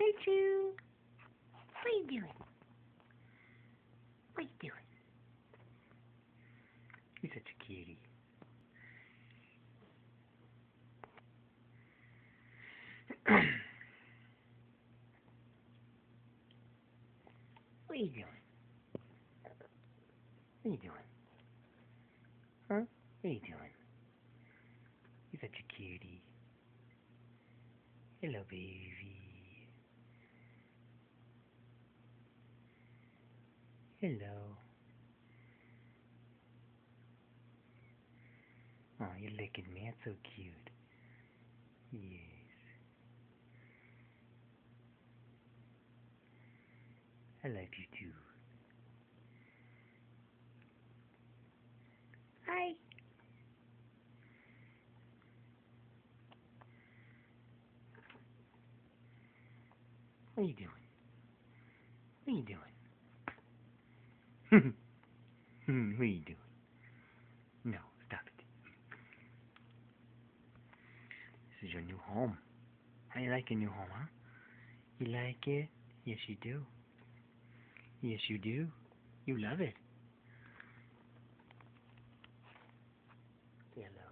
Hey, Choo. What are you doing? What are you doing? You're such a cutie. what are you doing? What are you doing? Huh? What are you doing? You're such a cutie. Hello, baby. Hello. Oh, you're licking me. That's so cute. Yes. I love you too. Hi. What are you doing? What are you doing? Hmm, what are you doing? No, stop it. This is your new home. How you like your new home, huh? You like it? Yes, you do. Yes, you do. You love it. Hello.